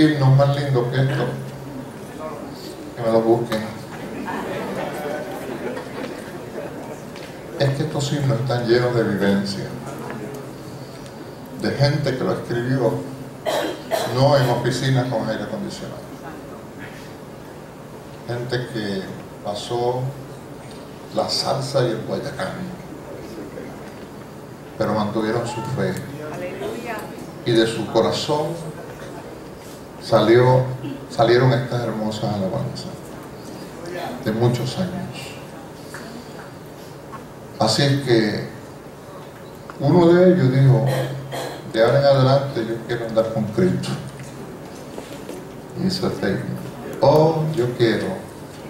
himnos más lindos que esto, que me lo busquen. Es que estos himnos están llenos de vivencia, de gente que lo escribió. No en oficinas con aire acondicionado. Gente que pasó la salsa y el guayacán, pero mantuvieron su fe. Y de su corazón salió, salieron estas hermosas alabanzas de muchos años. Así que uno de ellos dijo, de ahora en adelante yo quiero andar con Cristo. Y eso es Oh, yo quiero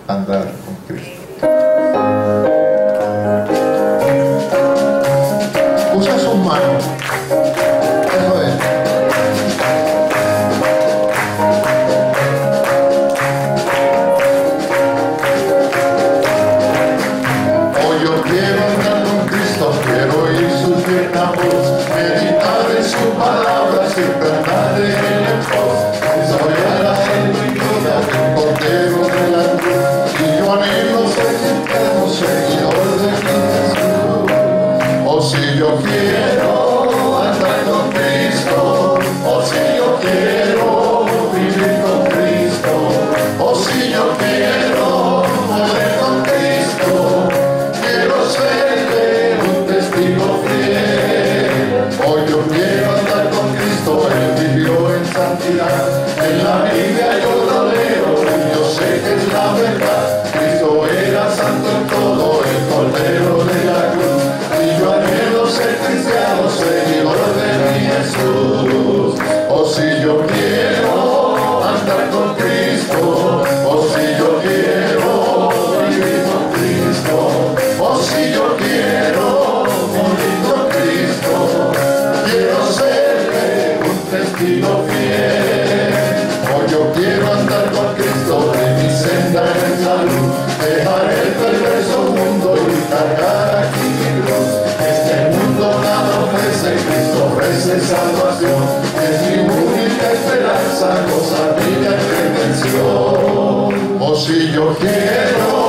andar con Cristo. Usa sus manos. Quiero andar con Cristo, o si yo quiero vivir con Cristo, o si yo quiero morir con Cristo, quiero serle un testigo fiel. Hoy yo quiero andar con Cristo, Él vivió en santidad, en la quiero morir con Cristo, quiero serle un testigo fiel. Hoy yo quiero andar con Cristo de mi senda en salud, dejar el perverso mundo y cargar aquí mi cruz. Este mundo nada ofrece, Cristo ofrece salvación, es mi única esperanza, cosa mía redención. O si yo quiero